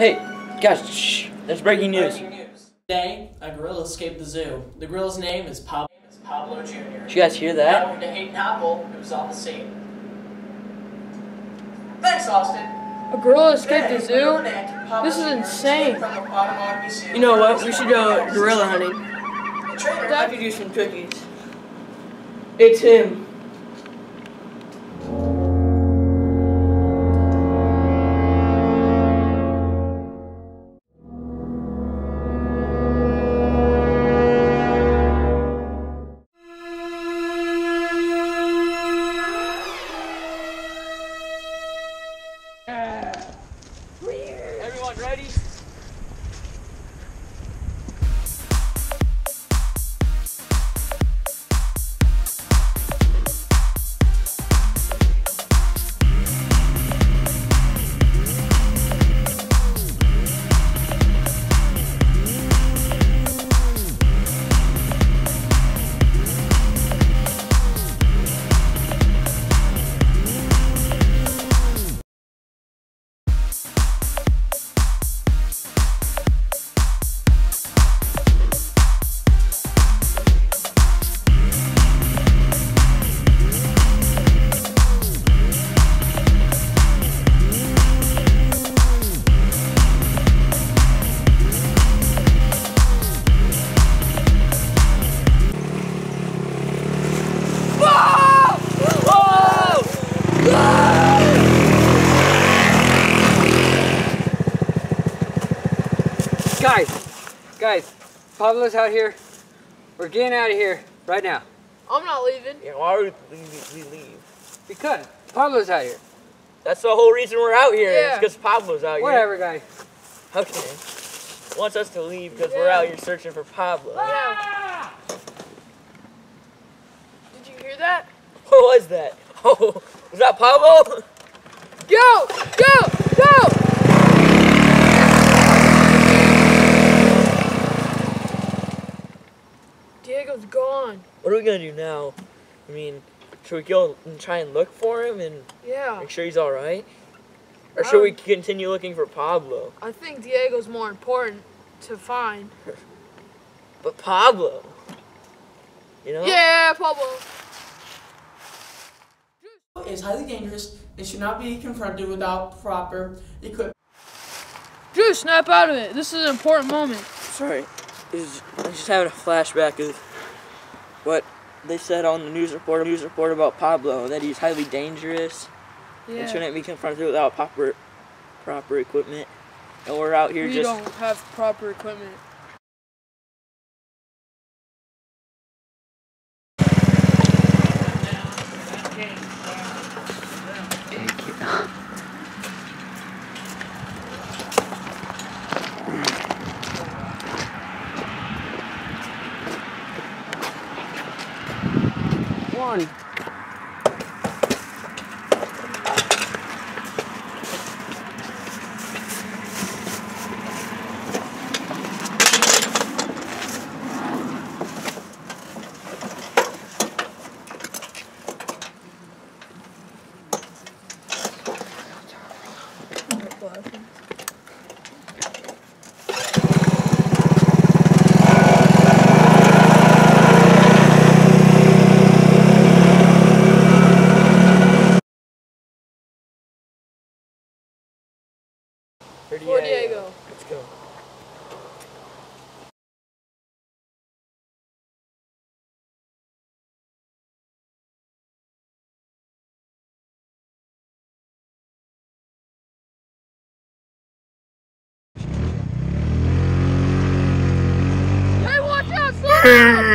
Hey, guys, shh. There's breaking news. Today, a gorilla escaped the zoo. The gorilla's name is Pablo, is Pablo Jr. Did you guys hear that? Now to Hayden Apple, who's on the scene. Thanks, Austin. A gorilla escaped the zoo? This is insane. You know what? We should go gorilla hunting. Trainer, I could use some cookies. It's him. Ready? Guys, guys, Pablo's out here. We're getting out of here right now. I'm not leaving. Yeah, why would we, we leave? Because Pablo's out here. That's the whole reason we're out here. Yeah. It's because Pablo's out here. Whatever, guys. here. Okay. Wants us to leave because we're out here searching for Pablo. Ah! Yeah. Did you hear that? What was that? Oh, was that Pablo? Go! Go! Go! Diego's gone. What are we gonna do now? I mean, should we go and try and look for him and Yeah. make sure he's all right, or should we Um, continue looking for Pablo? I think Diego's more important to find. But Pablo, you know? Yeah, Pablo. is highly dangerous and should not be confronted without proper equipment. Drew, snap out of it. This is an important moment. Sorry, is I'm just having a flashback of what they said on the news report news report about Pablo that he's highly dangerous yeah. and shouldn't be confronted without proper proper equipment. And we're out here We just don't have proper equipment. One. For For Diego. Let's go. Hey, watch out!